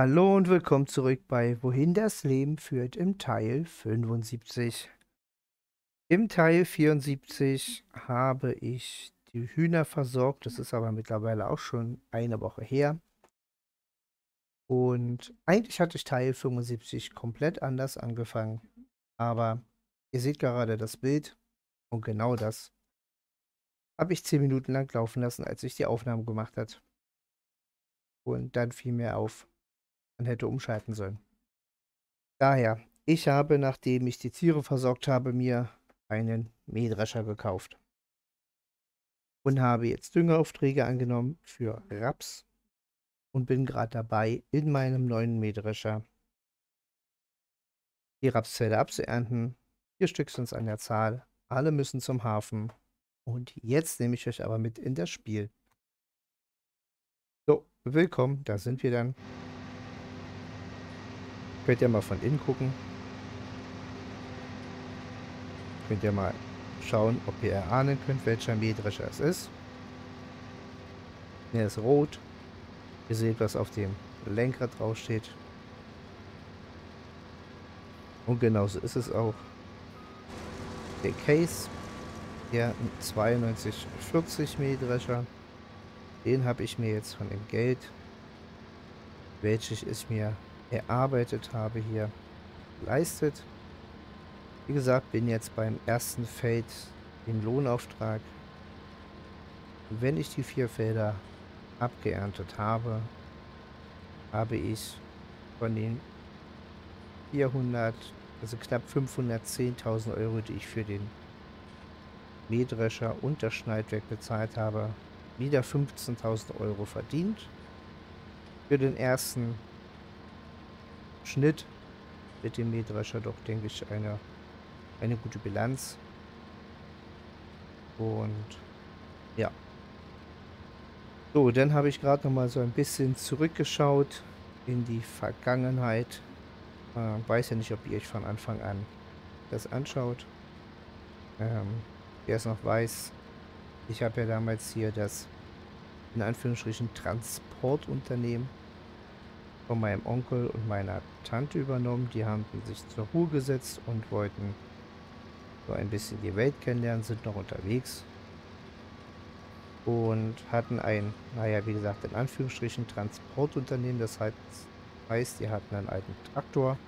Hallo und willkommen zurück bei Wohin das Leben führt im Teil 75. Im Teil 74 habe ich die Hühner versorgt, das ist aber mittlerweile auch schon eine Woche her. Und eigentlich hatte ich Teil 75 komplett anders angefangen, aber ihr seht gerade das Bild und genau das habe ich 10 Minuten lang laufen lassen, als ich die Aufnahme gemacht hat. Und dann fiel mir auf, man hätte umschalten sollen. Daher, ich habe, nachdem ich die Tiere versorgt habe, mir einen Mähdrescher gekauft. Und habe jetzt Düngeraufträge angenommen für Raps. Und bin gerade dabei, in meinem neuen Mähdrescher die Rapsfelder abzuernten. Vier Stück sind es an der Zahl. Alle müssen zum Hafen. Und jetzt nehme ich euch aber mit in das Spiel. So, willkommen, da sind wir dann. Könnt ihr mal von innen gucken. Könnt ihr mal schauen, ob ihr erahnen könnt, welcher Mähdrescher es ist. Er ist rot. Ihr seht, was auf dem Lenkrad draufsteht. Und genauso ist es auch. Der Case, der 9240 Mähdrescher, den habe ich mir jetzt von dem Geld, welches ich mir erarbeitet habe, hier leistet. Wie gesagt, bin jetzt beim ersten Feld im Lohnauftrag. Wenn ich die vier Felder abgeerntet habe, habe ich von den 400, also knapp 510.000 Euro, die ich für den Mähdrescher und das Schneidwerk bezahlt habe, wieder 15.000 Euro verdient. Für den ersten Schnitt mit dem Mähdrescher doch, denke ich, eine, eine gute Bilanz. Und ja. So, dann habe ich gerade noch mal so ein bisschen zurückgeschaut in die Vergangenheit. Äh, weiß ja nicht, ob ihr euch von Anfang an das anschaut. Ähm, wer es noch weiß, ich habe ja damals hier das in Anführungsstrichen Transportunternehmen von meinem Onkel und meiner Tante übernommen. Die haben sich zur Ruhe gesetzt und wollten so ein bisschen die Welt kennenlernen, sind noch unterwegs und hatten ein, naja, wie gesagt, in Anführungsstrichen Transportunternehmen. Das heißt, die hatten einen alten Traktor,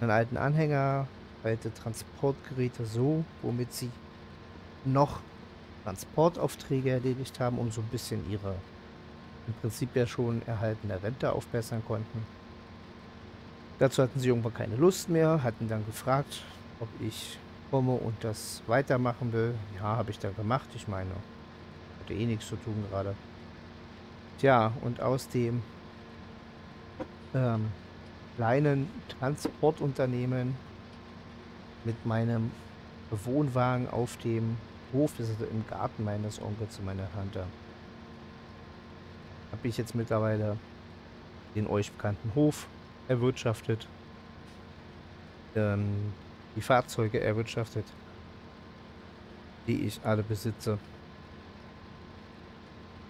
einen alten Anhänger, alte Transportgeräte so, womit sie noch Transportaufträge erledigt haben, um so ein bisschen ihre im Prinzip ja schon erhaltene Rente aufbessern konnten. Dazu hatten sie irgendwann keine Lust mehr, hatten dann gefragt, ob ich komme und das weitermachen will. Ja, habe ich dann gemacht. Ich meine, hatte eh nichts zu tun gerade. Tja, und aus dem ähm, kleinen Transportunternehmen mit meinem Wohnwagen auf dem Hof, das ist im Garten meines Onkels zu meiner Tante, habe ich jetzt mittlerweile den euch bekannten Hof erwirtschaftet, ähm, die Fahrzeuge erwirtschaftet, die ich alle besitze.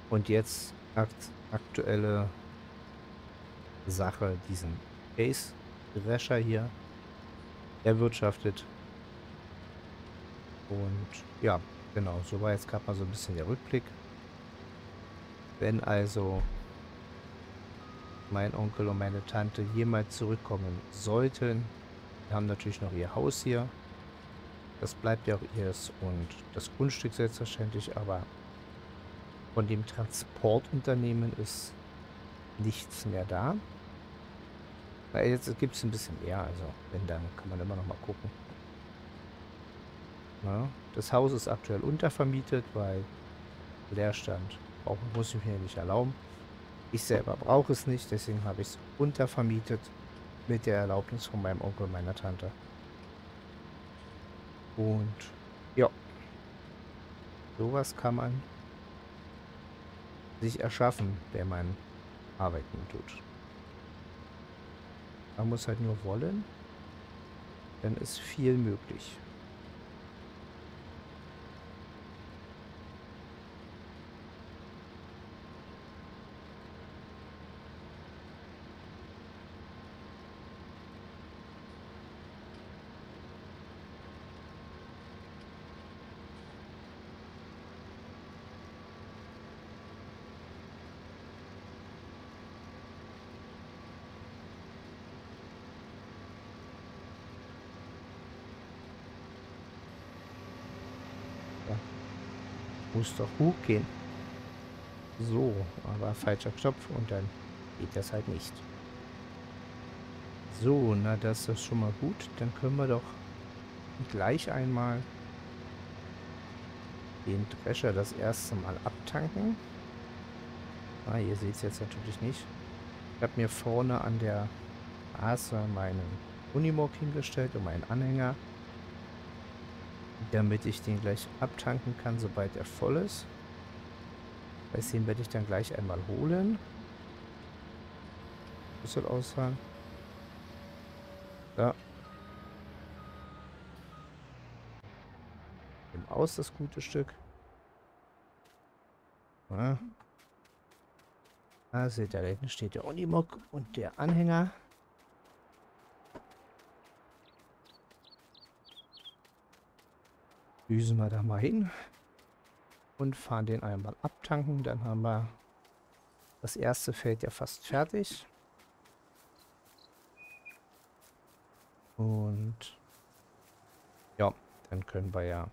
Und jetzt akt aktuelle Sache, diesen Case Drescher hier erwirtschaftet. Und ja, genau, so war jetzt gerade mal so ein bisschen der Rückblick. Wenn also mein Onkel und meine Tante jemals zurückkommen sollten, wir haben natürlich noch ihr Haus hier. Das bleibt ja auch ihres und das Grundstück selbstverständlich, aber von dem Transportunternehmen ist nichts mehr da. Weil jetzt gibt es ein bisschen mehr, also wenn dann kann man immer noch mal gucken. Ja, das Haus ist aktuell untervermietet, weil Leerstand Brauchen muss ich mir nicht erlauben. Ich selber brauche es nicht, deswegen habe ich es untervermietet mit der Erlaubnis von meinem Onkel und meiner Tante. Und ja, sowas kann man sich erschaffen, wenn man arbeiten tut. Man muss halt nur wollen, dann ist viel möglich. Muss doch hochgehen. So, aber falscher Knopf und dann geht das halt nicht. So, na das ist schon mal gut. Dann können wir doch gleich einmal den Drescher das erste Mal abtanken. Ah, ihr seht es jetzt natürlich nicht. Ich habe mir vorne an der Straße meinen Unimog hingestellt und meinen Anhänger, damit ich den gleich abtanken kann, sobald er voll ist. Das den werde ich dann gleich einmal holen. Schlüssel ausfahren. Da. Nimm aus das gute Stück. Ja. Da seht ihr, da hinten steht der Unimog und der Anhänger. Düsen wir da mal hin und fahren den einmal abtanken. Dann haben wir das erste Feld ja fast fertig. Und ja, dann können wir ja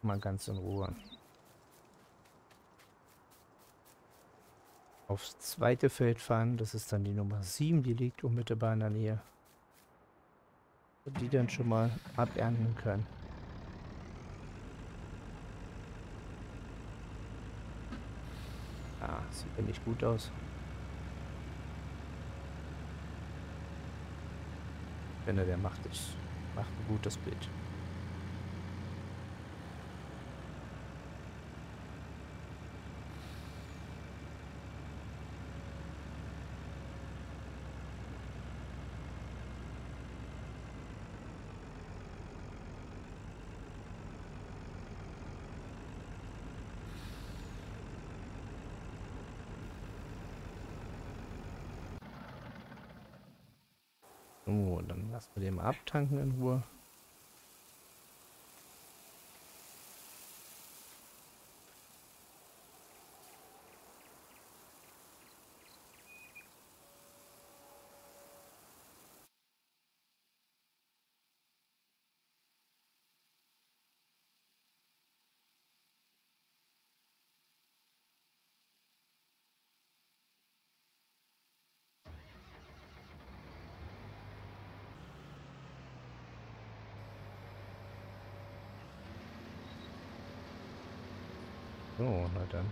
mal ganz in Ruhe aufs zweite Feld fahren. Das ist dann die Nummer 7, die liegt unmittelbar in der Nähe. Die dann schon mal abernten können. Ah, sieht ja nicht gut aus. Wenn er der macht, ich macht ein gutes Bild. So, mal abtanken in Ruhe. So, na dann.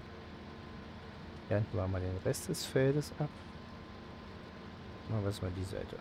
Ernten wir mal den Rest des Feldes ab. Machen wir erstmal die Seite.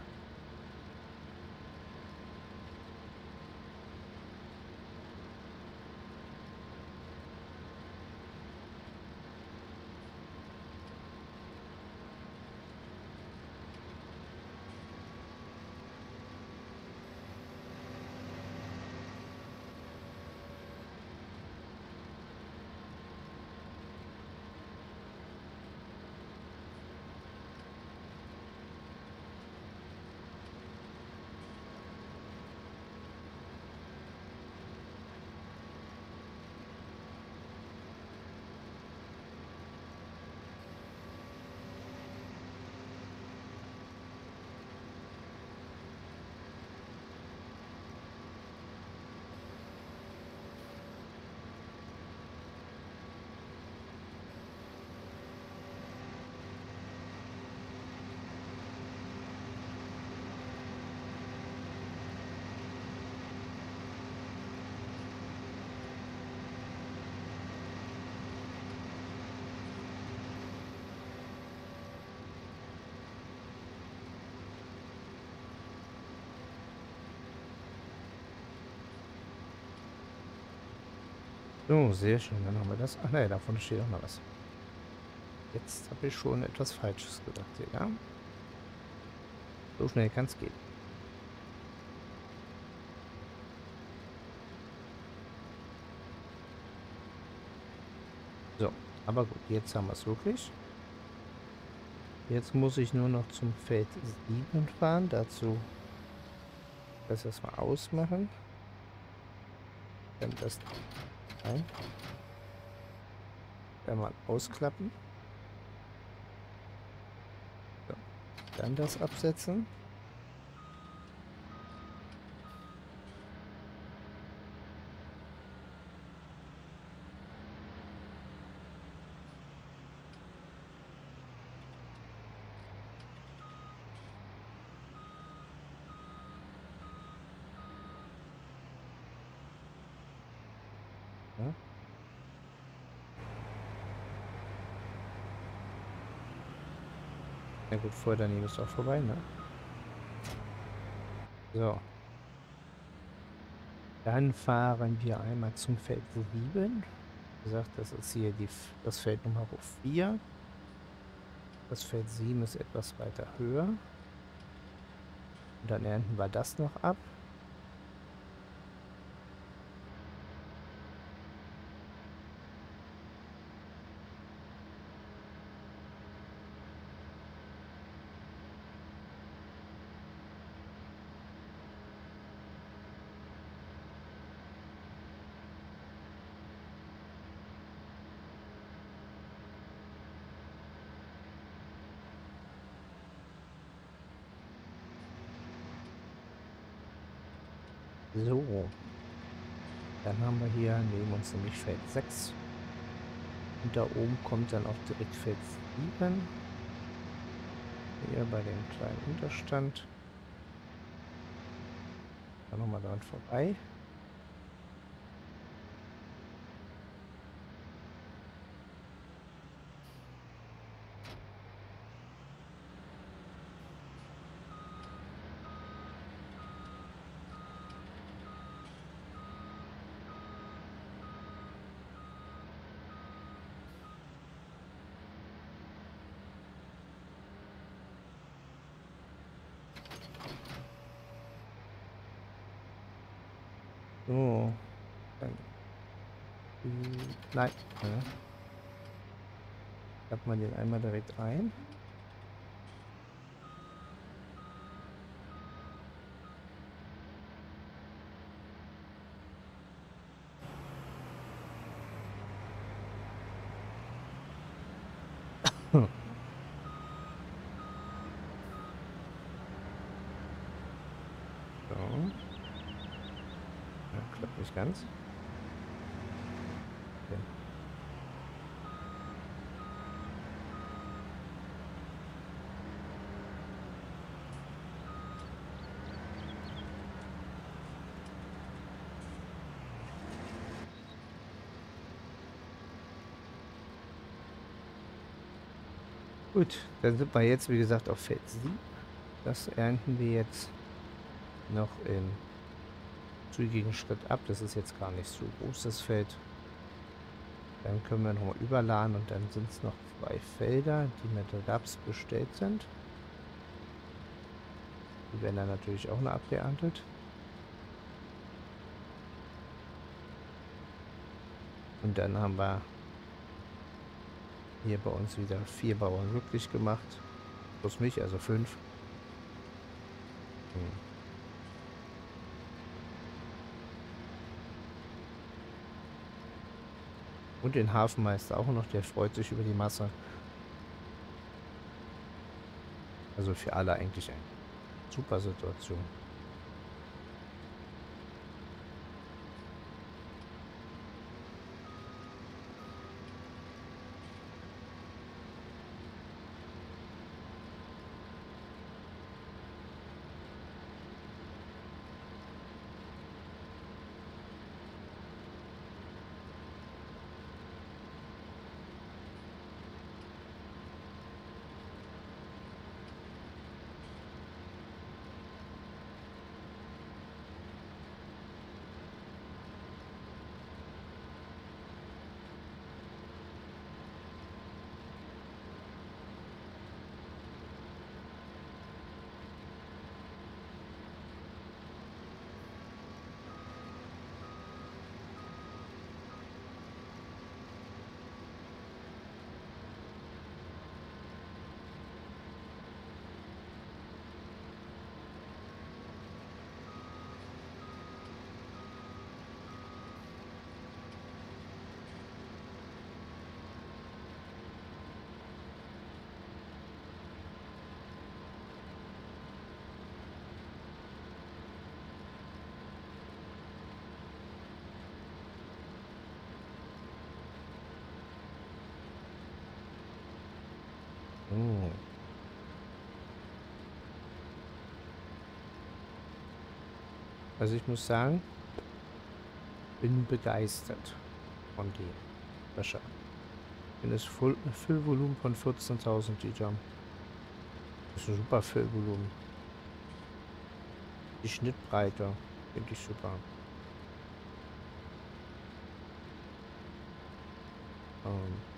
So, sehr schön. Dann haben wir das. Ach ne, davon steht auch noch was. Jetzt habe ich schon etwas Falsches gesagt, ja. So schnell kann es gehen. So, aber gut, jetzt haben wir es wirklich. Jetzt muss ich nur noch zum Feld 7 fahren. Dazu das erstmal ausmachen. Dann das Nein. Einmal ausklappen. So. Dann das absetzen. Ja gut, vorher daneben ist auch vorbei, ne? So. Dann fahren wir einmal zum Feld 7. Wie gesagt, das ist hier die, das Feld Nummer 4. Das Feld 7 ist etwas weiter höher. Und dann ernten wir das noch ab. So. Dann haben wir hier neben uns nämlich Feld 6. Und da oben kommt dann auch direkt Feld 7. Hier bei dem kleinen Unterstand. Dann nochmal dran vorbei. So. Dann. Nein. Ja. Klappt man den einmal direkt ein. Ganz. Okay. Gut, dann sind wir jetzt, wie gesagt, auf Feld 7. Das ernten wir jetzt noch im zügigen Schritt ab. Das ist jetzt gar nicht so groß, das Feld. Dann können wir nochmal überladen und dann sind es noch zwei Felder, die mit Raps bestellt sind. Die werden dann natürlich auch noch abgeerntet. Und dann haben wir hier bei uns wieder vier Bauern glücklich gemacht. Plus mich, also fünf. Hm. Und den Hafenmeister auch noch, der freut sich über die Masse. Also für alle eigentlich eine super Situation. Oh. Also ich muss sagen, bin begeistert von dem Wäscher. Wenn es Füllvolumen von 14.000 Liter. Das ist ein super Füllvolumen. Die Schnittbreite finde ich super. Ähm,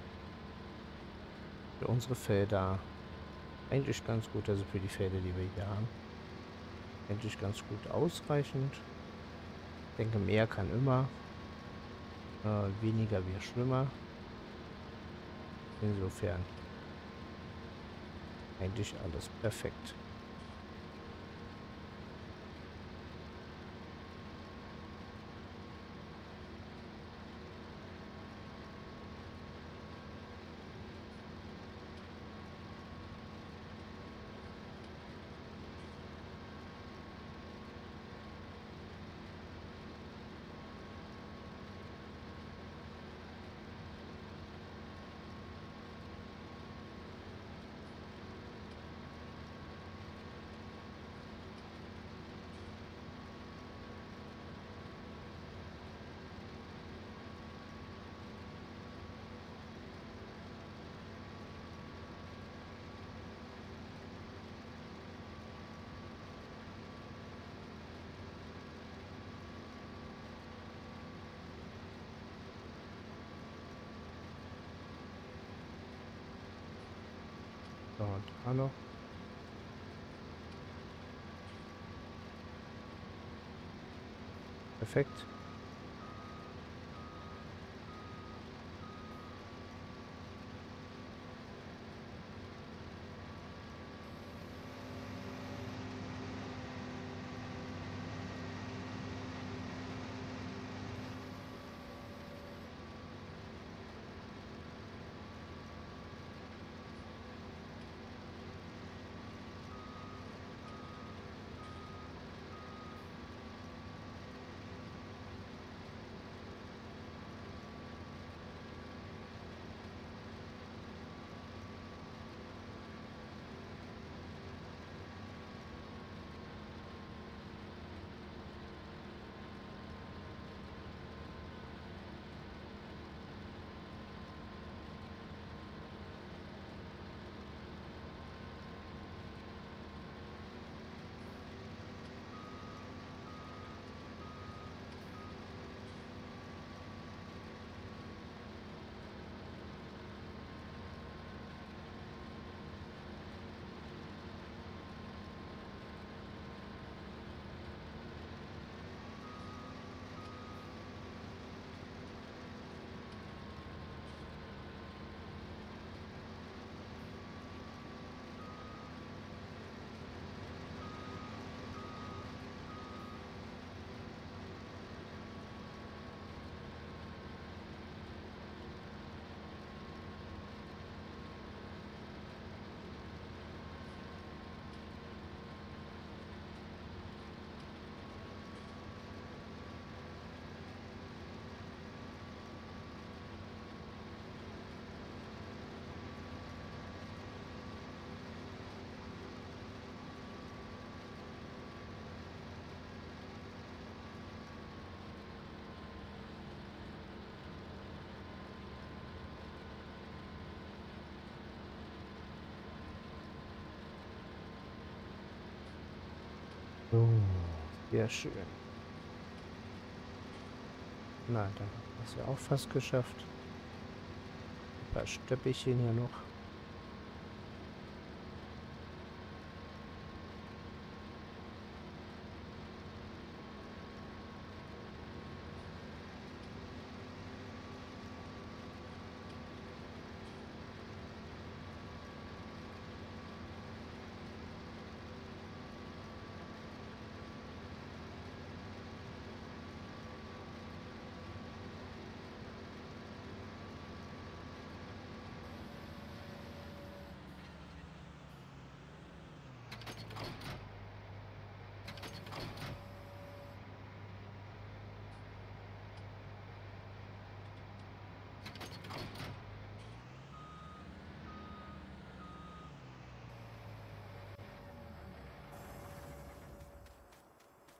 für unsere Felder eigentlich ganz gut, also für die Felder, die wir hier haben. Eigentlich ganz gut ausreichend. Ich denke, mehr kann immer. Äh, weniger wäre schlimmer. Insofern eigentlich alles perfekt. So, und da noch. Perfekt. So, sehr schön. Na, dann hast du ja auch fast geschafft. Ein paar Stöppelchen hier noch.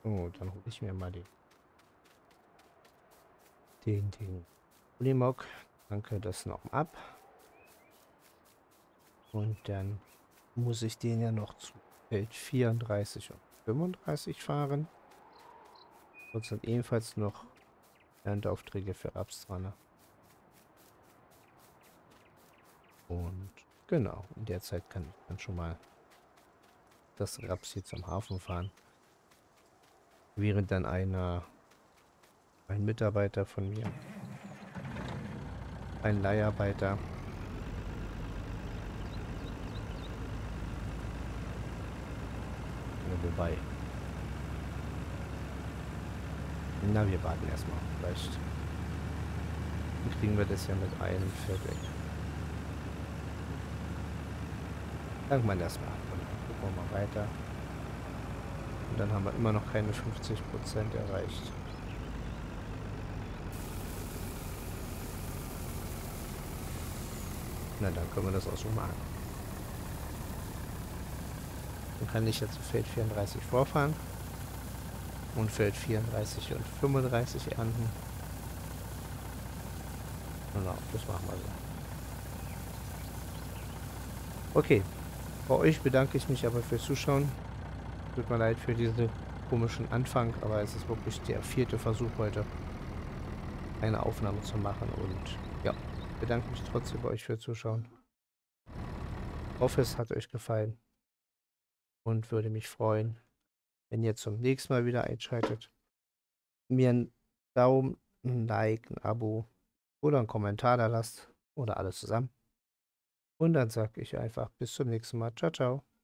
Oh, dann hole ich mir mal den. Den, den Polimog. Danke, das noch ab. Und dann muss ich den ja noch zu Feld 34 und 35 fahren. Dort sind ebenfalls noch Ernteaufträge für Raps dran. Und genau, in der Zeit kann ich dann schon mal das Raps hier zum Hafen fahren. Während dann einer, ein Mitarbeiter von mir, ein Leiharbeiter, wobei, na, wir warten erstmal. Vielleicht kriegen wir das ja mit einem Feld weg. Sagen wir erstmal. Gucken wir mal weiter. Dann haben wir immer noch keine 50% erreicht. Na, dann können wir das auch so machen. Dann kann ich jetzt Feld 34 vorfahren und Feld 34 und 35 ernten. Genau, das machen wir so. Okay, bei euch bedanke ich mich aber fürs Zuschauen. Tut mir leid für diesen komischen Anfang, aber es ist wirklich der vierte Versuch heute, eine Aufnahme zu machen. Und ja, bedanke mich trotzdem bei euch fürs Zuschauen. Hoffe, es hat euch gefallen und würde mich freuen, wenn ihr zum nächsten Mal wieder einschaltet, mir einen Daumen, ein Like, ein Abo oder einen Kommentar da lasst oder alles zusammen. Und dann sage ich einfach bis zum nächsten Mal. Ciao, ciao.